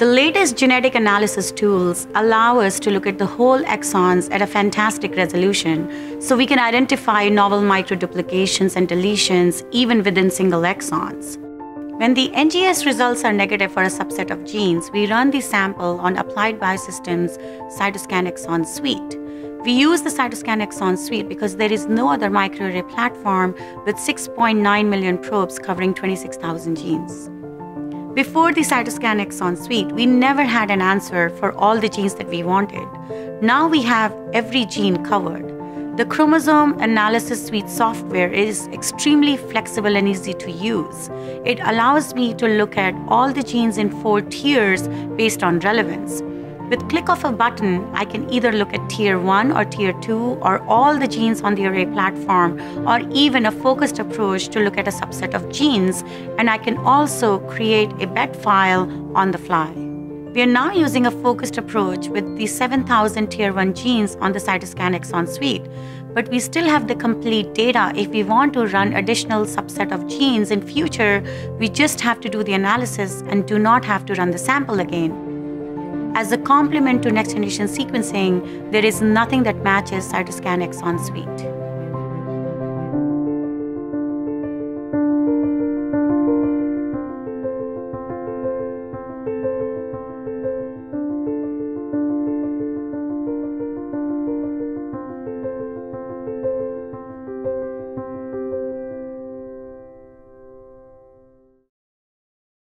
The latest genetic analysis tools allow us to look at the whole exons at a fantastic resolution, so we can identify novel microduplications and deletions even within single exons. When the NGS results are negative for a subset of genes, we run the sample on Applied Biosystems CytoScan XON Suite. We use the CytoScan XON Suite because there is no other microarray platform with 6.9 million probes covering 26,000 genes. Before the CytoScan XON Suite, we never had an answer for all the genes that we wanted. Now we have every gene covered. The Chromosome Analysis Suite software is extremely flexible and easy to use. It allows me to look at all the genes in four tiers based on relevance. With click of a button, I can either look at tier 1 or tier 2 or all the genes on the array platform or even a focused approach to look at a subset of genes and I can also create a BED file on the fly. We are now using a focused approach with the 7000 tier 1 genes on the CytoScan XON suite, but we still have the complete data if we want to run additional subset of genes in future, we just have to do the analysis and do not have to run the sample again. As a complement to next generation sequencing, there is nothing that matches CytoScan XON Suite.